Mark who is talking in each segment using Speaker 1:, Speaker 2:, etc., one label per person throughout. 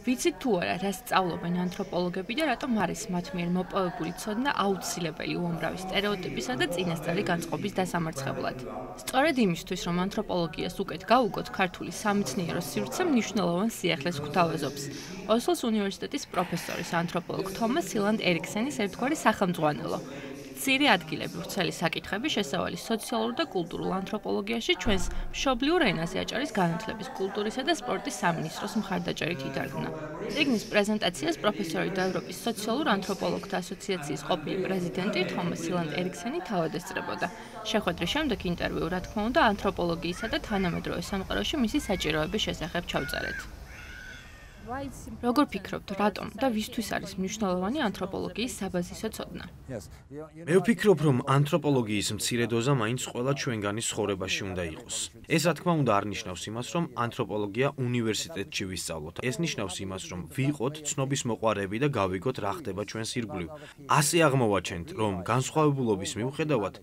Speaker 1: ვიცით თუ არა, რა სწავლობენ ანთროპოლოგები და რატომ არის მათ მიერ მოპოვებული ცოდნა აუცილებელი უამრავი სტერეოტიპისა და წინასწარი განწყობის დასამარცხებლად. სწორედ იმისთვის, რომ ანთროპოლოგიას უკეთ გაუგოთ, ქართული სამეცნიერო სივრცე მნიშვნელოვან სიახლეს გვთავაზობს. ოსლოს უნივერსიტეტის პროფესორის ანთროპოლოგ თომას სილანდ ერიქსენის ერთგვარი სახელმძღვანელო. მცირე ადგილები ვრცელი საკითხები შესავალი სოციალურ და კულტურულ ანთროპოლოგიაში ჩვენს მშობლიურ ენაზე აჭარის განათლების, კულტურისა და სპორტის სამინისტროს მხარდაჭერით ითარგმნა. ციგნის პრეზენტაციას პროფესორი და ევროპის სოციალურ ანთროპოლოგთა ასოციაციის ყოფილი პრეზიდენტი თომას სილანდ ერიქსენი თავად ესწრებოდა. შეხვედრის შემდეგ ინტერვიუ რა თქმა უნდა ანთროპოლოგიისა და თანამედროვე სამყაროში მისი საჭიროების შესახებ ჩავწერეთ. როგორ ფიქრობთ, რატომ და ვისთვის არის მნიშვნელოვანი ანთროპოლოგიის საბაზისო ცოდნა?
Speaker 2: მე ვფიქრობ, რომ ანთროპოლოგიის მცირე დოზა მაინც ყველა ჩვენგანის ცხოვრებაში უნდა იყოს. ეს რა თქმა უნდა არნიშნავს იმას, რომ ანთროპოლოგია უნივერსიტეტში ვისწავლოთ. ეს ნიშნავს იმას, რომ ვიყოთ ცნობის მოყარები და გავიგოთ რა ხდება ჩვენს ირგვლივ. ასე აღმოვაჩენთ, რომ განსხვავებულობის მიუხედავად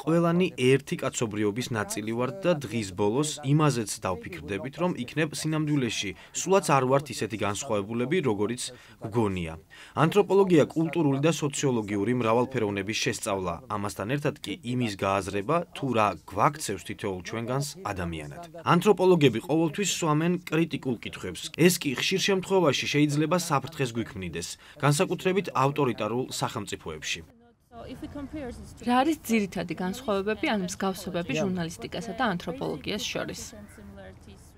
Speaker 2: ყველანი ერთი კაცობრიობის ნაწილი ვართ და დღის ბოლოს იმაზეც დავფიქრდებით, რომ იქნებ სინამდვილეში სულაც არ ვართ ისეთი განსხვავებულები, როგორიც გგონია. ანთროპოლოგია კულტურული და სოციოლოგიური მრავალფეროვნების შესწავლა, ამასთან ერთად კი იმის გააზრება, თუ რა გვაქცევს თითოეულ ჩვენგანს ადამიანად. ანთროპოლოგები ყოველთვის სვამენ კრიტიკულ კითხვებს. ეს კი ხშირ შემთხვევაში შეიძლება საფრთხეს გვიქმნიდეს, განსაკუთრებით ავტორიტარულ სახელმწიფოებში.
Speaker 1: რა არის ძირითადი განსხვავებები ან მსგავსებები ჟურნალისტიკასა და ანთროპოლოგიას შორის?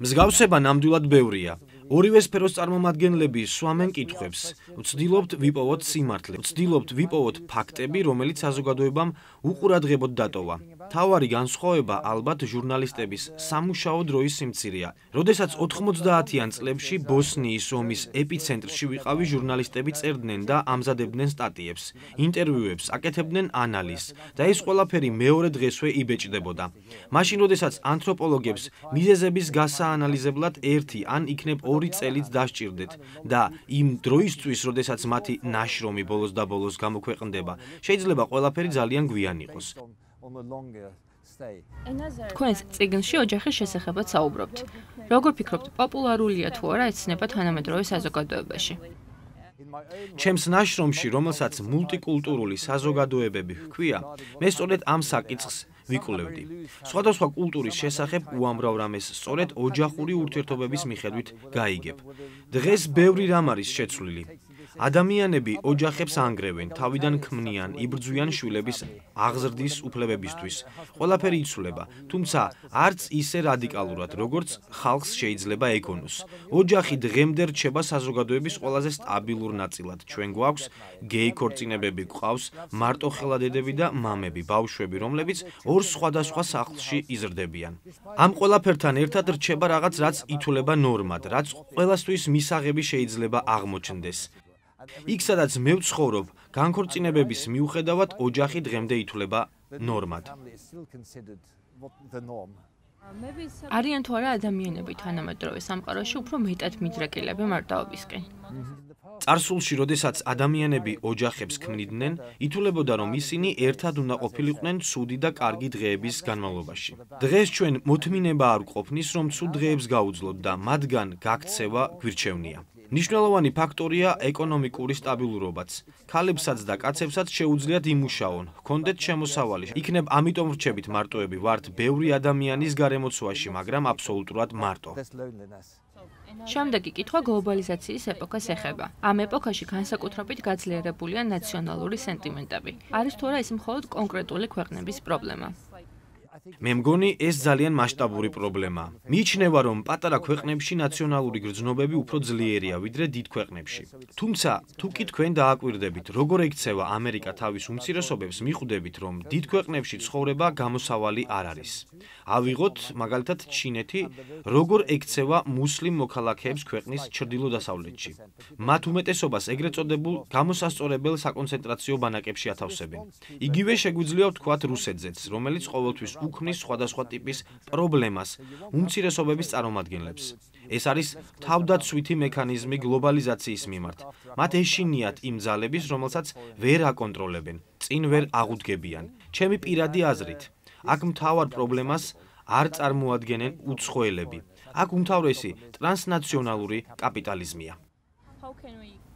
Speaker 2: მსგავსება ნამდვილად ბევრია. ორივე სფეროს წარმომადგენლები სვამენ კითხვებს. ვცდილობთ ვიპოვოთ სიმართლე, ვცდილობთ ვიპოვოთ ფაქტები, რომელიც საზოგადოებამ უყურადღებოდ დატოვა. თავარი განსხვავება ალბათ ჟურნალისტების სამუშაო დროის სიმცირეა. როდესაც 90-იან წლებში ბოსნიის ომის ეპიცენტრში ვიყავი ჟურნალისტები წერდნენ და ამზადებდნენ სტატიებს, ინტერვიუებს, აკეთებდნენ ანალიზს და ეს ყველაფერი მეორე დღესვე იბეჭდებოდა. მაშინ როდესაც ანთროპოლოგებს მიზ მიზეზების გასაანალიზებლად ერთი ან იქნებ ორი წელიც დასჭირდეთ და იმ დროისთვის, როდესაც მათი ნაშრომი ბოლოს და ბოლოს გამოქვეყნდება, შეიძლება ყველაფერი ძალიან გვიან იყოს.
Speaker 1: თქვენს ციგნში ოჯახის შესახებაც საუბრობთ. როგორ ფიქრობთ, პოპულარულია თუ არა ეცნება თანამედროვე საზოგადოებაში?
Speaker 2: ჩემს ნაშრომში, რომელსაც მულტიკულტურული საზოგადოებები ჰქვია, მე სწორედ ამ საკითხს ვიკვლევდი. სხვადასხვა კულტურის შესახებ უამრავ რამეს სწორედ ოჯახური ურთიერთობების მიხედვით გაიგებ. დღეს ბევრი რამ არის შეცვლილი. ადამიანები ოჯახებს ანგრევენ, თავიდან ქმნიან, იბრძვიან შვილების აღზრდის უფლებებისთვის. ყველაფერი იცვლება, თუმცა არც ისე რადიკალურად, როგორც ხალხს შეიძლება ეგონოს. ოჯახი დღემდე რჩება საზოგადოების ყველაზე სტაბილურ ნაწილად. ჩვენ გვაქვს გეი ქორწინებები, გვყავს მარტოხელადედები და მამები, ბავშვები, რომლებიც ორ სხვადასხვა სახლში იზრდებიან. ამ ყველაფერთან ერთად რჩება რაღაც, რაც ითვლება ნორმად, რაც ყველასთვის მისაღები შეიძლება აღმოჩნდეს. იქ სადაც მე ვცხოვრობ, განქორწინებების მიუხედავად ოჯახი დღემდე ითვლება ნორმად.
Speaker 1: არიან თუ არა ადამიანები თანამედროვე სამყაროში უფრო მეტად მიძრაკილები მარტაობისკენ?
Speaker 2: წარსულში, როდესაც ადამიანები ოჯახებს ქმნიდნენ, ითვლებოდა, რომ ისინი ერთად უნდა ყოფილიყვნენ ცუდი და კარგი დღეების განმავლობაში. დღეს ჩვენ მოთმინება არ გვყოფნის, რომ ცუდ დღეებს გაუძლოთ და მათგან გაქცევა გვირჩევნია. ნიშნულოვანი ფაქტორია ეკონომიკური სტაბილურობაც. ქალებსაც და კაცებსაც შეუძლიათ იმუშაონ, ჰქონდეთ შემოსავალი. იქნებ ამიტომ ვრჩებით მარტოები ვართ ბევრი ადამიანის გარემოცვაში, მაგრამ აბსოლუტურად მარტო.
Speaker 1: შემდეგი კითხვა გლობალიზაციის ეპოქას ეხება. ამ ეპოქაში განსაკუთრებით გაძლიერებულია ნაციონალური სენტიმენტები. არის თუ არა ის მხოლოდ კონკრეტული ქვეყნების პრობლემა?
Speaker 2: მე მგონი ეს ძალიან მასშტაბური პრობლემაა. მიიჩნევა, რომ პატარა ქვეყნებში ნაციონალური გრძნობები უფრო ძლიერია ვიდრე დიდ ქვეყნებში. თუმცა, თუ კი თქვენ დააკვირდებით, როგორ ექცევა ამერიკა თავის უმცირესობებს, მიხვდებით, რომ დიდ ქვეყნებში ცხოვრება გამოსავალი არ არის. ავიღოთ მაგალითად ჩინეთი, როგორ ექცევა მუსლიმ მოქალაქეებს ქვეყნის ჩრდილო-დასავლეთში. მათ უმეტესობას ეგრეთ წოდებულ გამოსასწორებელ საკონცენტრაციო ბანაკებში ათავსებენ. იგივე შეგვიძლია ვთქვათ რუსეთზეც, რომელიც ყოველთვის მოქმნის სხვადასხვა ტიპის პრობლემას, უმცირესობების წარმომადგენლებს. ეს არის თავდაცვითი მექანიზმი გლობალიზაციის მიმართ. მათ ეშინიათ იმ ძალების, რომელსაც ვერ აკონტროლებენ, წინ ვერ აღუდგებიან. ჩემი პირადი აზრით, აქ მთავარ პრობლემას არ წარმოადგენენ უცხოელები. აქ უმთავრესი ტრანსნაციონალური კაპიტალიზმია.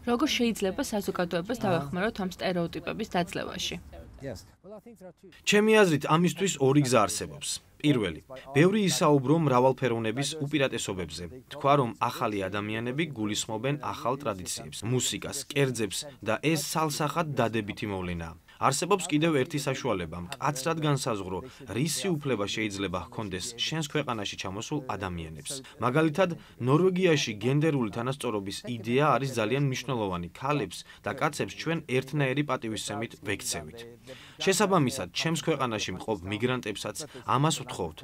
Speaker 1: როგორ შეიძლება საზოგადოებას დავეხმაროთ ამ стереოტიპების დაძლევაში?
Speaker 2: ჩემი აზრით, ამისთვის ორი გზა არსებობს. პირველი, ბევრი ისაუბრო მრავალფეროვნების უპირატესობებზე. თქვა, რომ ახალი ადამიანები გულისხმობენ ახალ ტრადიციებს, მუსიკას, კერძებს და ეს სალსახად დადებითი მოვლენაა. არსებობს კიდევ ერთი საშუალება, მკაცრად განსაზღვრო, რისი უფლება შეიძლება ჰქონდეს შენს ქვეყანაში ჩამოსულ ადამიანებს. მაგალითად, ნორვეგიაში გენდერული თანასწორობის იდეა არის ძალიან მნიშვნელოვანი. ქალებს და კაცებს ჩვენ ერთნაირი პატივისცემით ვექცევით. შესაბამისად, ჩემს ქვეყანაში მყოფ მიგრანტებსაც ამას ვთხოვთ.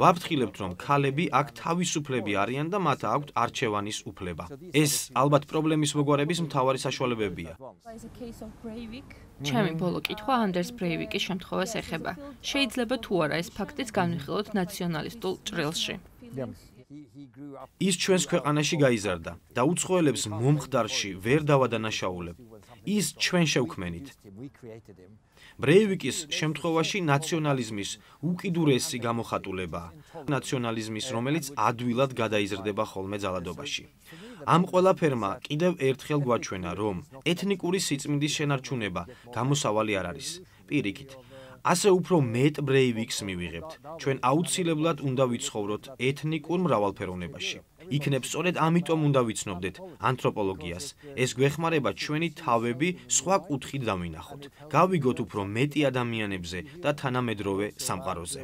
Speaker 2: ვაფრთხილებთ, რომ ქალები აქ თავისუფლები არიან და მათ აქვთ არჩევანის უფლება. ეს ალბათ პრობლემის მოგვარების მთავარი საშუალებებია.
Speaker 1: ჩემი ბოლო კითხვა ანდერს ბრეივიკის შემთხვევას ეხება. შეიძლება თუ არა ეს ფაქტიც განვიხილოთ ნაციონალისტულ ჭრილში?
Speaker 2: ის ჩვენს ქვეყანაში გაიზარდა და უცხოელებს მომხდარში ვერ დავადანაშაულებ. ის ჩვენ შევქმენით. ბრეივიკის შემთხვევაში ნაციონალიზმის უკიდურესი გამოხატულებაა. ნაციონალიზმის, რომელიც ადვილად გადაიზრდება ხოლმე ძალადობაში. ამ ყველაფერმა კიდევ ერთხელ გვაჩვენა, რომ ეთნიკური სიწმინდის შენარჩუნება გამოსავალი არ არის. პირიქით, ასე უფრო მეტ ბრეივიქს მივიღებთ. ჩვენ აუცილებლად უნდა ვიცხოვროთ ეთნიკურ მრავალფეროვნებაში. იქნებ სწორედ ამიტომ უნდა ვიცნობდეთ ანთროპოლოგიას. ეს გვეხმარება ჩვენი თავები სხვა კუთხით დავინახოთ. გავიგოთ უფრო მეტი ადამიანებზე და თანამედროვე სამყაროზე.